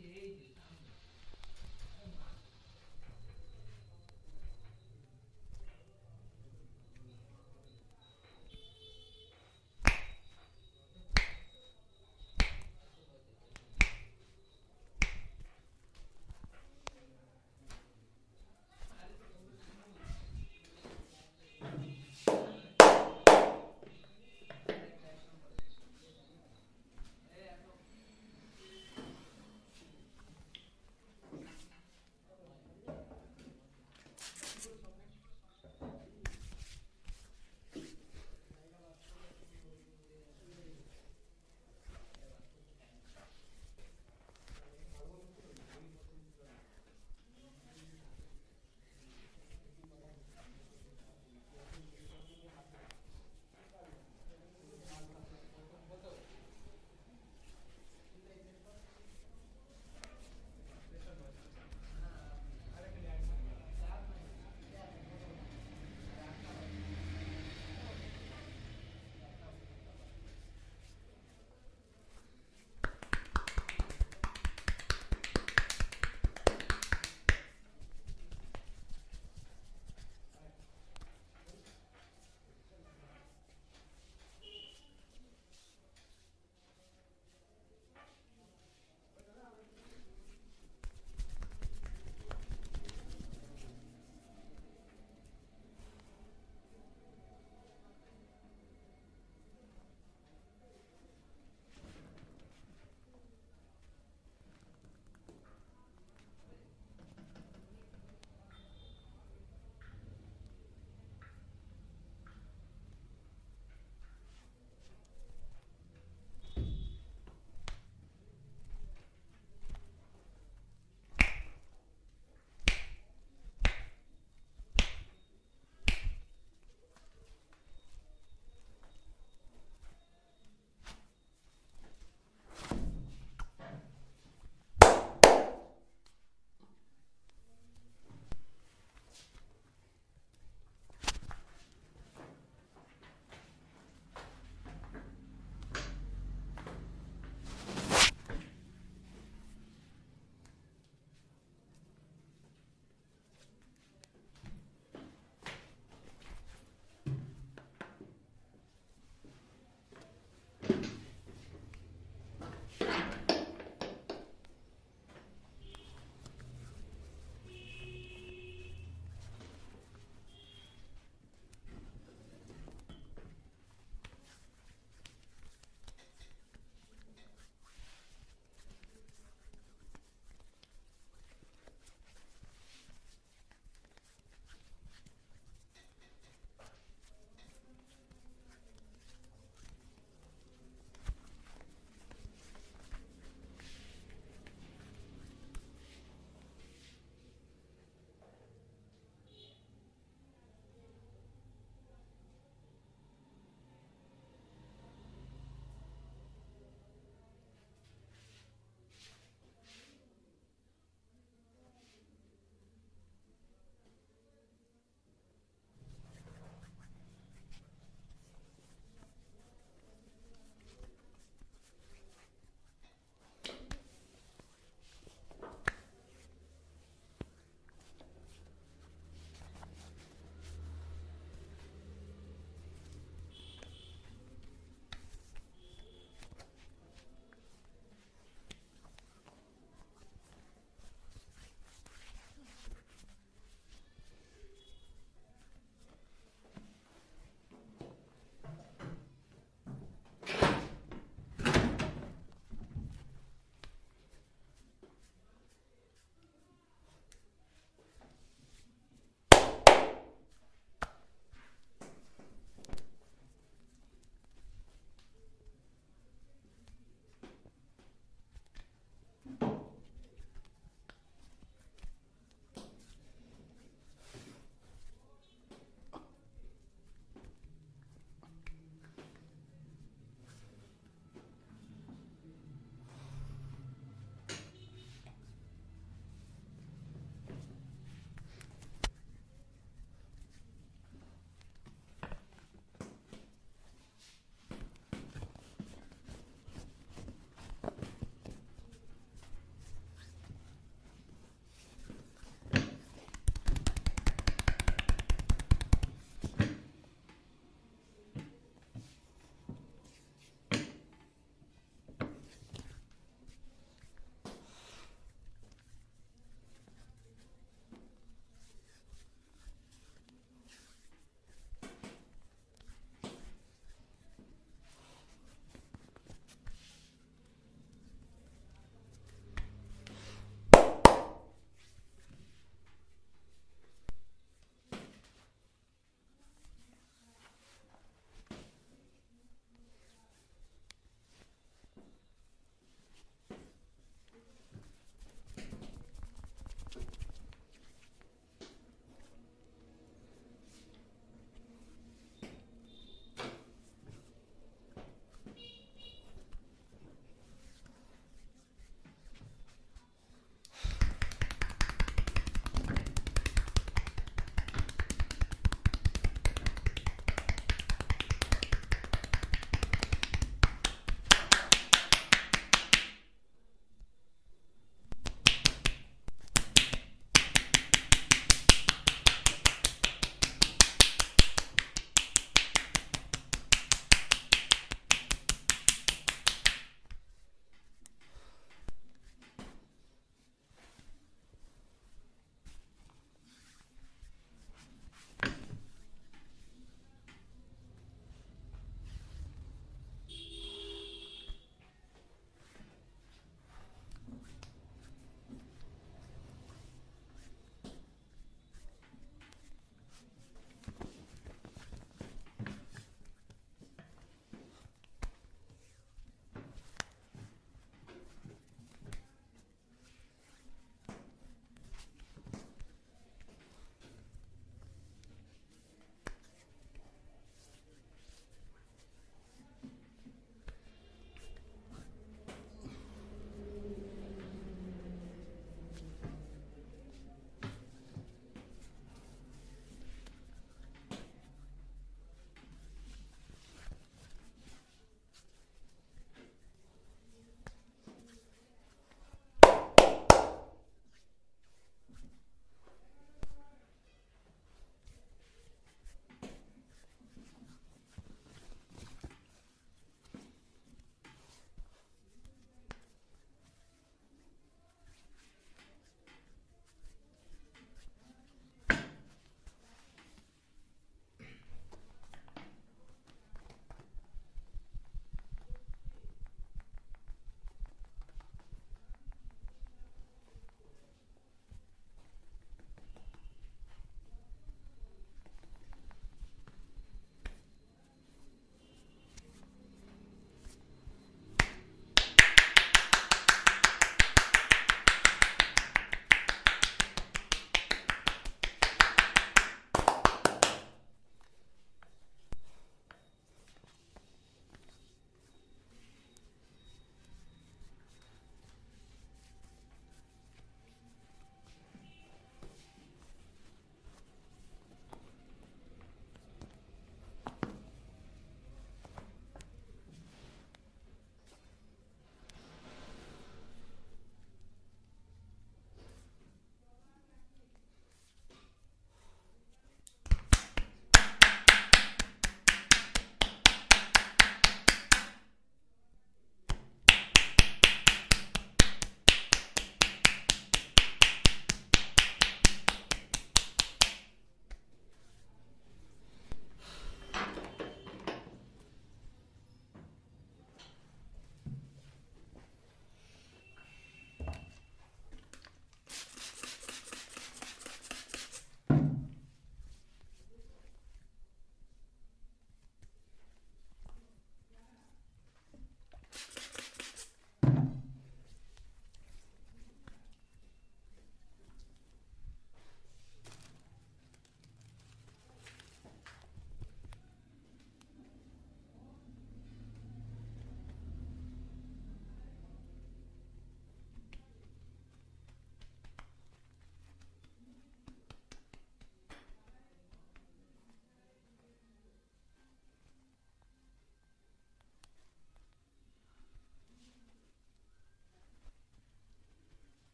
J.